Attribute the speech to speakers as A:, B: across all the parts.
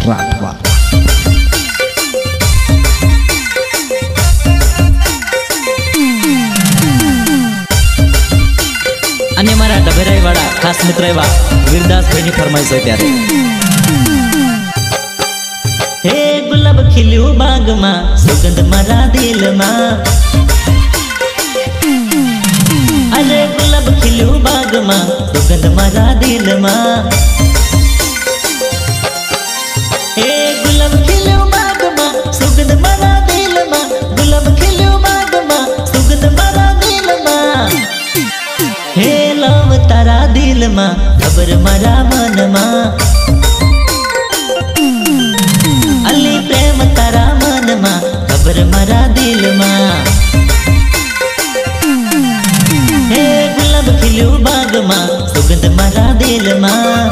A: राठवा
B: અને મારા ડભેરાઈ વાળા ખાસ મિત્ર એવા વીરદાસભાઈની ફરમાઈશ હોય ત્યારે હે ગુલાબ ખીલ્યું બાગમાં સુગંધ મારા દિલમાં અરે ગુલાબ ખીલ્યું બાગમાં સુગંધ મારા દિલમાં દિલમાં ખબર મારા મનમાં અલી પ્રેમ તારા મનમાં ખબર મારા દિલમાં હે ગુલાબ ખીલ્યું બાગમાં સુગંધ મારા દિલમાં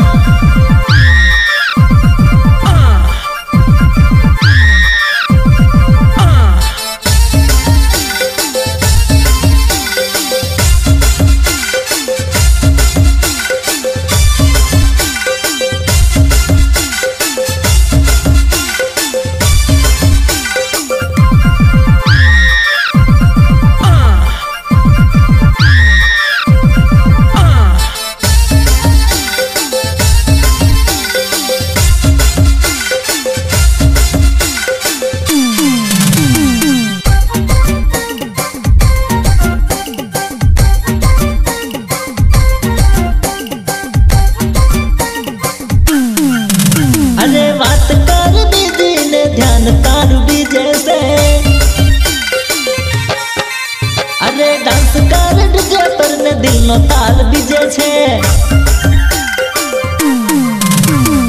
B: પર દિલ નો તાલ બીજે છે.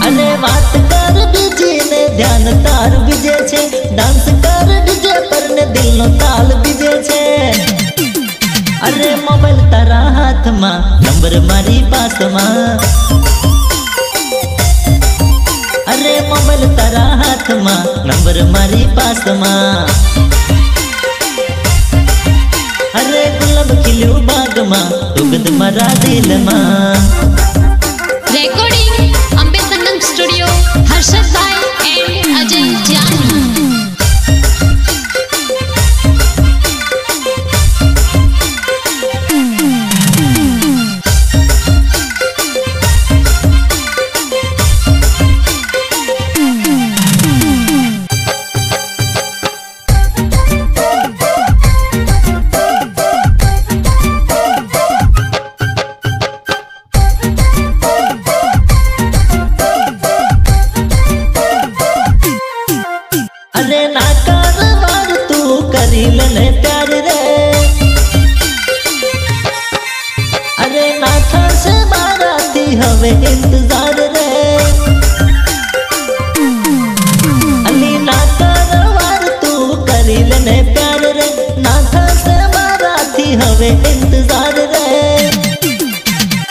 B: અરે વાત કર બીજી ને ધ્યાન તાર બીજે છે. ડાન્સ કર ડીજે પર ને દિલ નો તાલ બીજે છે. અરે મોબાઈલ તારા હાથમાં, નંબર મારી પાસમાં. અરે મોબાઈલ તારા હાથમાં, નંબર મારી પાસમાં. અરે ગુલાબ ખીલ્યું બાગમાં સુગંધ મારા દિલમાં
C: રેકોર્ડિંગ અંબે સંગમ સ્ટુડિયો હર્ષદભાઈ
B: में इंतज़ार रे अली ना करवार तू करी प्यार रे। ना से मारा थी हमें इंतज़ार रे।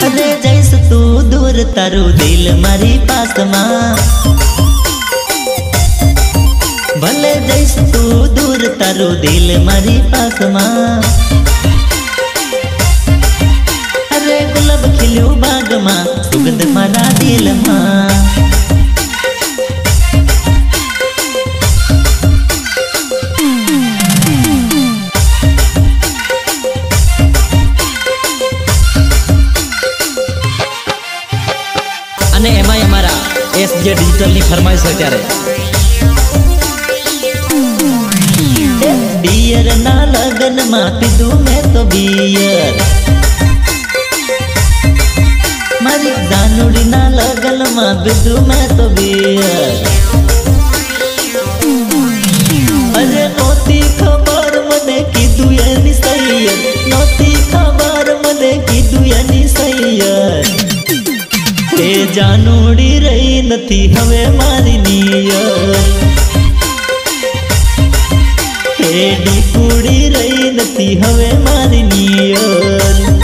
B: अरे जैस तू दूर, तारू दिल मारी पास माँ भले जैस तू दूर, तारो दिल मारी पास माँ अरे गुलाब खिलू बाग माँ બાગમાં સુગંધ મારા દિલમાં અને એમાંય અમારા એસ જે ડિજિટલની ફરમાઈશ હોય ત્યારે બિયર ના લગન માં પીધું મેં તો બિયર हमारी दानुड़ी ना लगल माँ बिद्रू में तो बियर अरे ओती खबर मने की दुयानी सही है नोती खबर मने की दुयानी सही है ते जानोड़ी रही नथी हवे मारी नियर हे डी रही नथी हवे मारी नियर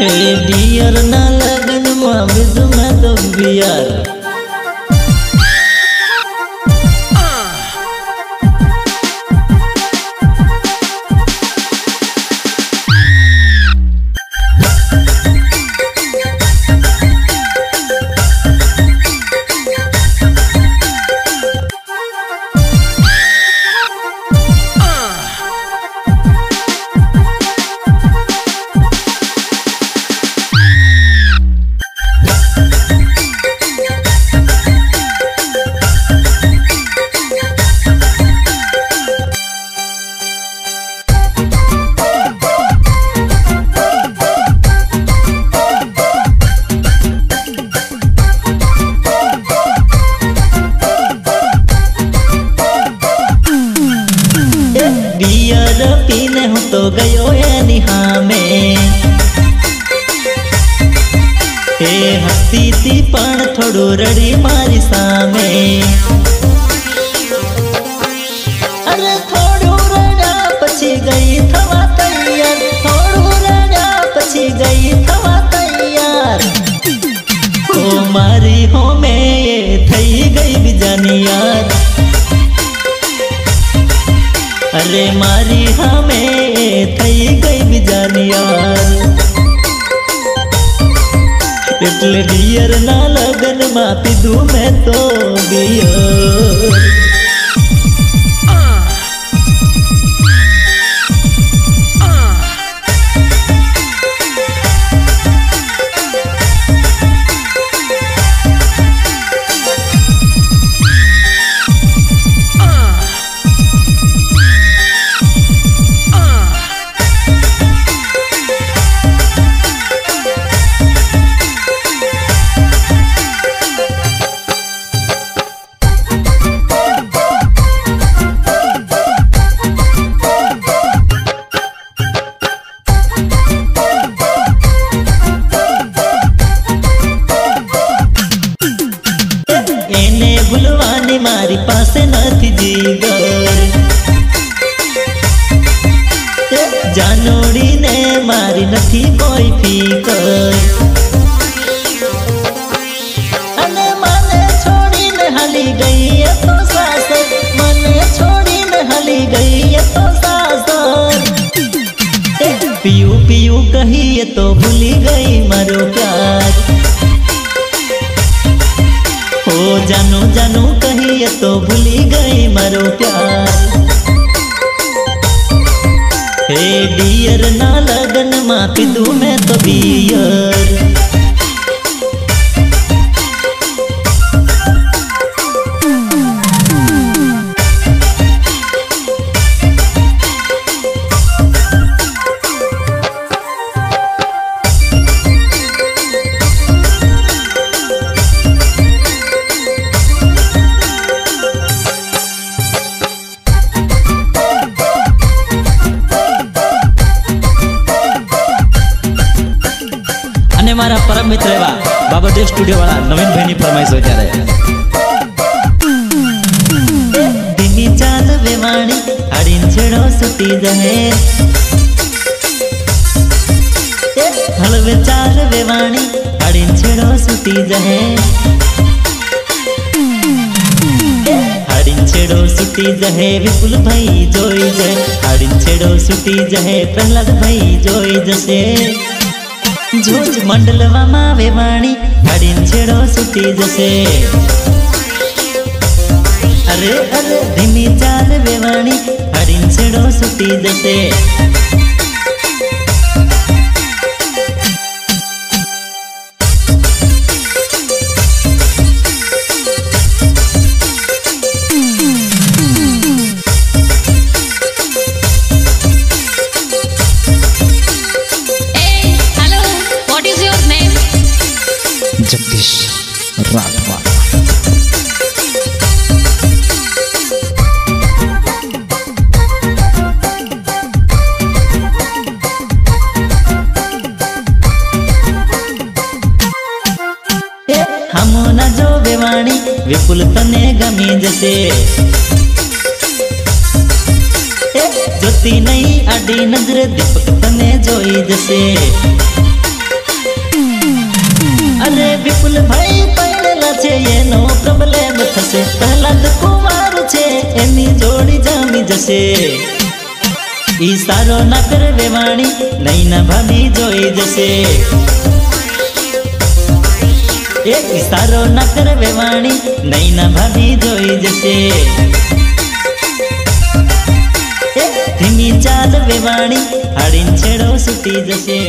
B: डियर ना लगन माँ बिजु मैं तो बियार। બીજું મેં તો બિયાર થોડું રડી મારી સામે અરે થોડું રડ્યા પછી ગઈ થવા તૈયાર થોડું રડ્યા પછી ગઈ થવા તૈયાર ઓ મારી હોમે એ થઈ ગઈ બીજાની યાદ અરે મારી હામે એ થઈ ગઈ બીજાની યાદ એટલે ડિયર ના લગન માં પીધું મેં તો બિયર mỏi phi cơi पियर ना लगन मा पिदू में तो पियर મારા
A: પરમ મિત્ર એવા બાબાદેવ સ્ટુડિયો વાળા નવીનભાઈની ફરમાઈશ હોય ત્યારે
B: ધીમી ચાલ વેવાણી હાડીન છેડો સુતી જહે હળવે ચાલ વેવાણી હાડીન છેડો સુતી જહે હાડીન છેડો સુતી જહે વિપુલ ભાઈ જોઈ જહે હાડીન છેડો સુતી જહે પ્રહલાદ ભાઈ જોઈ જશે જોજ મંડલવામાં વેવાણી હાડીન છેડો સુતી જશે અરે અરે ધીમી ચાલ વેવાણી હરીન છેડો સુતી જશે વિપુલ તને ગમી જશે જોતી નહીં આડી નજરે દીપક તને જોઈ જશે અરે વિપુલ ભાઈ પડેલા છે એનો પ્રોબ્લેમ થશે પ્રહલાદ કુમાર છે એની જોડી જામી જશે ઈ સારો ના કર વાણી નહીં ના ભાભી જોઈ જશે એ ઇશારો ના કર વેવાણી નહીં ના ભાભી જોઈ જશે એ ધીમી ચાલ વેવાણી હાડીન છેડો સુટી જશે